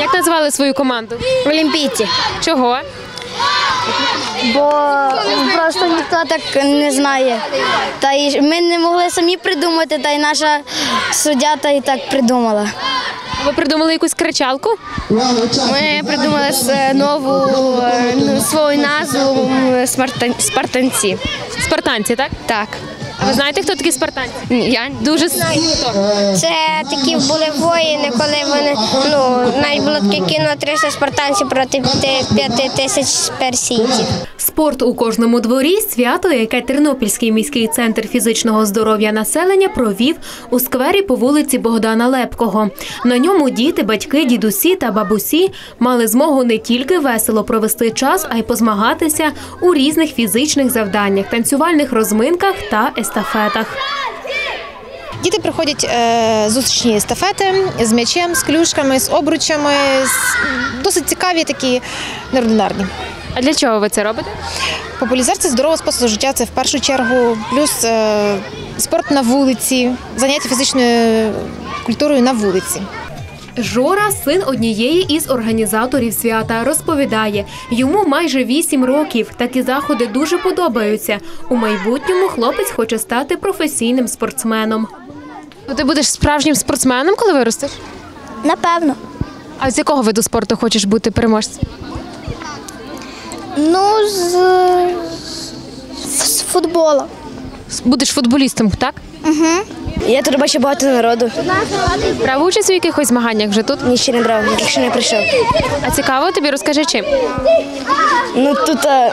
Як назвали свою команду? Олімпійці. Чого? Бо просто ніхто так не знає. Та й ми не могли самі придумати, та й наша суддя та й так придумала. Ви придумали якусь кричалку? Ми придумали нову ну, свою назву спартанці. Спартанці, так? Так. А ви знаєте, хто такі спартанці? Я Дуже знаю. Це такі були воїни, коли вони ну навіть було таке кіно 300 спартанців проти 5 тисяч персійців. Спорт у кожному дворі свято, яке Тернопільський міський центр фізичного здоров'я населення провів у сквері по вулиці Богдана Лепкого. На ньому діти, батьки, дідусі та бабусі мали змогу не тільки весело провести час, а й позмагатися у різних фізичних завданнях, танцювальних розминках та естафетах. Діти проходять е, зустрічні естафети з м'ячем, з клюшками, з обручами, досить цікаві такі неординарні. А для чого ви це робите? Популяризація здорового способу життя це в першу чергу, плюс е, спорт на вулиці, заняття фізичною культурою на вулиці. Жора, син однієї із організаторів свята, розповідає, йому майже вісім років. Такі заходи дуже подобаються. У майбутньому хлопець хоче стати професійним спортсменом. Ну, Ти будеш справжнім спортсменом, коли виростеш? Напевно. А з якого виду спорту хочеш бути переможцем? Ну, з, з футболу. Будеш футболістом, так? Я тут бачу багато народу. Брав участь у якихось змаганнях вже тут? Ні, ще не брав, якщо не прийшов. А цікаво тобі розкажи чим? Ну тут а,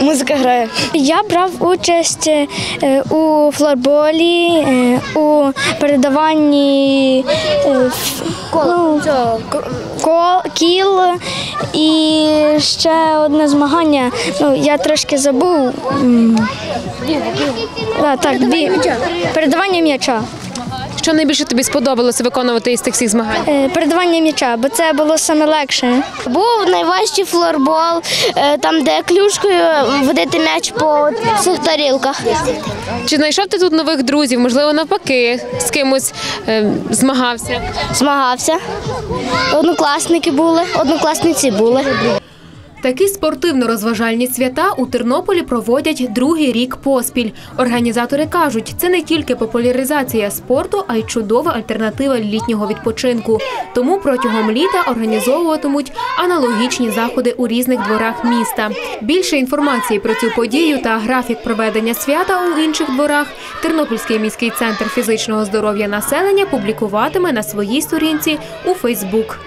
музика грає. Я брав участь е, у флорболі, е, у передаванні е, ну, ко- кіл і ще одне змагання. Ну, я трошки забув. Да, так, бі... Передавання м'яча. Що найбільше тобі сподобалося виконувати із тих всіх змагань? Е, Передавання м'яча, бо це було саме легше. Був найважчий флорбол, е, там, де клюшкою водити м'яч по цих тарілках. Чи знайшов ти тут нових друзів? Можливо, навпаки, з кимось е, змагався? Змагався. Однокласники були, однокласниці були. Такі спортивно-розважальні свята у Тернополі проводять другий рік поспіль. Організатори кажуть, це не тільки популяризація спорту, а й чудова альтернатива літнього відпочинку. Тому протягом літа організовуватимуть аналогічні заходи у різних дворах міста. Більше інформації про цю подію та графік проведення свята у інших дворах Тернопільський міський центр фізичного здоров'я населення публікуватиме на своїй сторінці у Фейсбук.